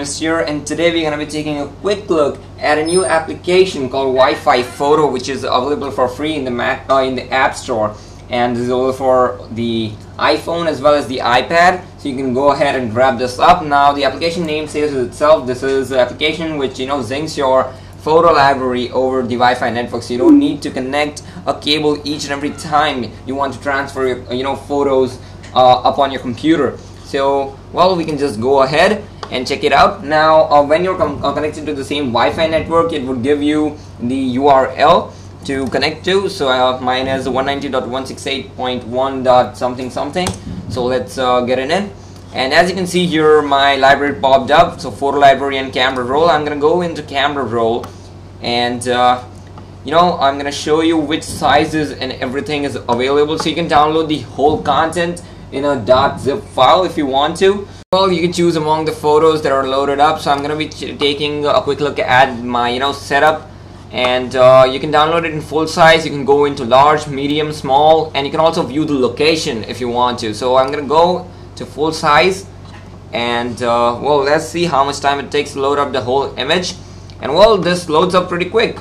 ChipperMist here and today we're going to be taking a quick look at a new application called Wi-Fi Photo which is available for free in the Mac uh, in the App Store and this is available for the iPhone as well as the iPad. So you can go ahead and grab this up. Now the application name says it itself. This is an application which you know syncs your photo library over the Wi-Fi network so you don't need to connect a cable each and every time you want to transfer you know photos uh, up on your computer. So well we can just go ahead and check it out. Now uh, when you're uh, connected to the same Wi-Fi network it would give you the URL to connect to. So mine is 192.168.1 dot something something. So let's uh, get it in. And as you can see here my library popped up. So photo library and camera roll. I'm gonna go into camera roll and uh, you know I'm gonna show you which sizes and everything is available so you can download the whole content in a .zip file if you want to. Well, you can choose among the photos that are loaded up. So I'm going to be taking a quick look at my, you know, setup. And uh, you can download it in full size. You can go into large, medium, small, and you can also view the location if you want to. So I'm going to go to full size. And uh, well, let's see how much time it takes to load up the whole image. And well, this loads up pretty quick.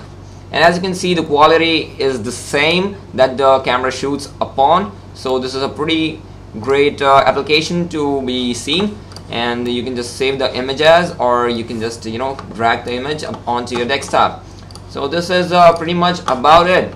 And as you can see, the quality is the same that the camera shoots upon. So this is a pretty great uh, application to be seen. And you can just save the image as or you can just you know drag the image onto your desktop. So this is uh, pretty much about it.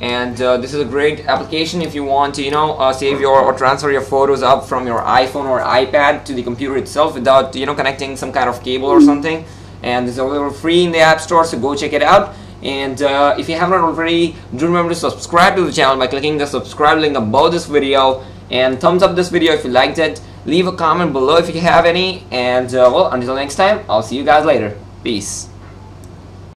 And uh, this is a great application if you want to you know uh, save your or transfer your photos up from your iPhone or iPad to the computer itself without you know connecting some kind of cable or something. And it's available free in the App Store so go check it out. And uh, if you haven't already do remember to subscribe to the channel by clicking the subscribe link above this video and thumbs up this video if you liked it. Leave a comment below if you have any. And uh, well until next time I'll see you guys later. Peace